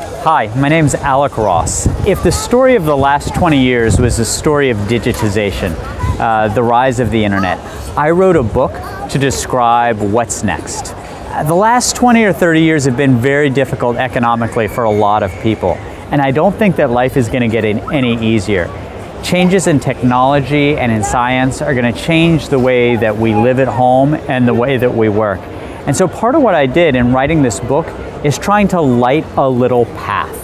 Hi, my name is Alec Ross. If the story of the last 20 years was the story of digitization, uh, the rise of the internet, I wrote a book to describe what's next. The last 20 or 30 years have been very difficult economically for a lot of people, and I don't think that life is going to get any easier. Changes in technology and in science are going to change the way that we live at home and the way that we work. And so part of what I did in writing this book is trying to light a little path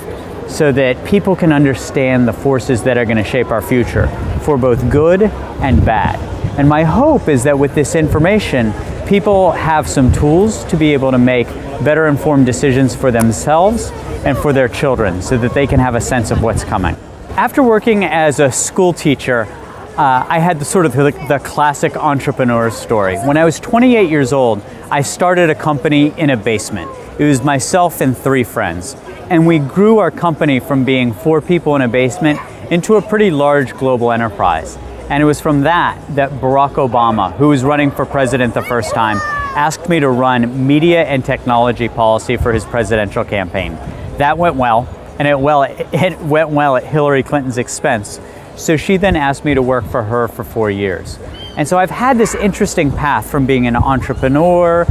so that people can understand the forces that are going to shape our future for both good and bad. And my hope is that with this information, people have some tools to be able to make better informed decisions for themselves and for their children so that they can have a sense of what's coming. After working as a school teacher, uh, I had the sort of the, the classic entrepreneur story. When I was 28 years old, I started a company in a basement. It was myself and three friends. And we grew our company from being four people in a basement into a pretty large global enterprise. And it was from that that Barack Obama, who was running for president the first time, asked me to run media and technology policy for his presidential campaign. That went well, and it, well, it went well at Hillary Clinton's expense. So she then asked me to work for her for four years. And so I've had this interesting path from being an entrepreneur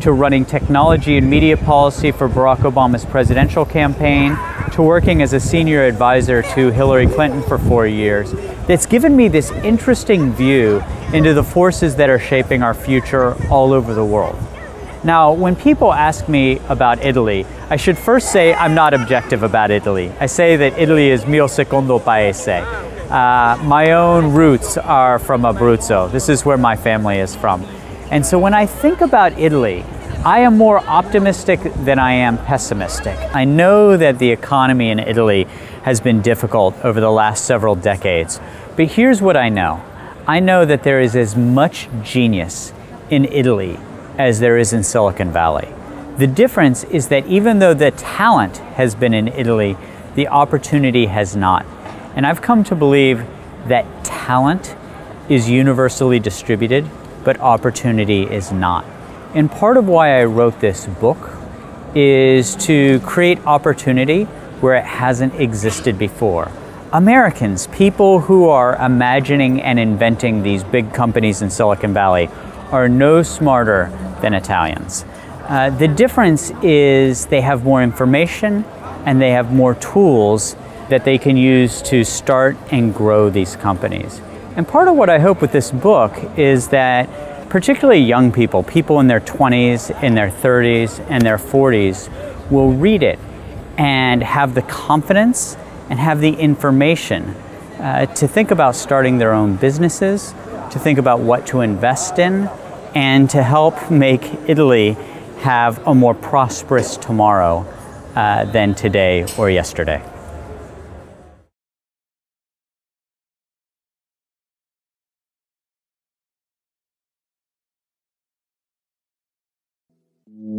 to running technology and media policy for Barack Obama's presidential campaign to working as a senior advisor to Hillary Clinton for four years. That's given me this interesting view into the forces that are shaping our future all over the world. Now, when people ask me about Italy, I should first say I'm not objective about Italy. I say that Italy is mio secondo paese. Uh, my own roots are from Abruzzo. This is where my family is from. And so when I think about Italy, I am more optimistic than I am pessimistic. I know that the economy in Italy has been difficult over the last several decades, but here's what I know. I know that there is as much genius in Italy as there is in Silicon Valley. The difference is that even though the talent has been in Italy, the opportunity has not. And I've come to believe that talent is universally distributed, but opportunity is not. And part of why I wrote this book is to create opportunity where it hasn't existed before. Americans, people who are imagining and inventing these big companies in Silicon Valley, are no smarter than Italians. Uh, the difference is they have more information and they have more tools that they can use to start and grow these companies. And part of what I hope with this book is that particularly young people, people in their 20s, in their 30s, and their 40s, will read it and have the confidence and have the information uh, to think about starting their own businesses, to think about what to invest in, and to help make Italy have a more prosperous tomorrow uh, than today or yesterday. Ooh.